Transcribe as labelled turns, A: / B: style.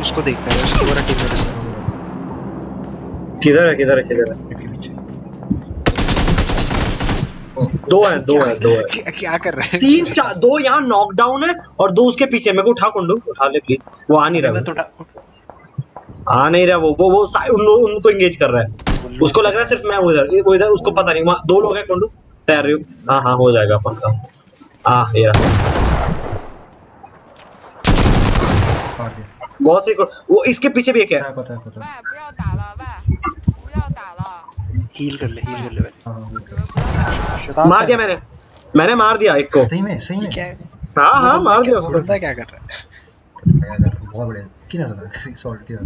A: उसको देखता है उसको पूरा टीम में
B: किधर है किधर है किधर है? दो है दो है दो है।
A: क्या, क्या कर रहा है?
B: तीन चार दो यहाँ नॉकडाउन है और दो उसके पीछे। मेरे को उठा कुंडू उठा ले प्लीज़ वो आ नहीं रहा आ नहीं रहा वो वो वो उन, उनको एंगेज कर रहा है। उसको लग रहा है सिर्फ़ मैं हूँ इधर वो इधर उसको पता नहीं। वहाँ दो लोग हैं कुंडू। तैयार रही हो? हाँ हाँ हो जाएगा अपन का हाँ ये रहा।
C: मार दिया।
B: बहुत सी वो इसके पीछे भी एक है।
C: पता है पता
A: हील कर ले हील कर ले
C: हाँ,
B: मार दिया मैंने। मैंने मार दिया एक को।
C: सही में सही में।
A: हाँ।
B: हाँ हाँ, मार दिया उसको।
A: पता क्या कर रहा है?
C: बहुत बढ़िया। किना सॉल्ट किया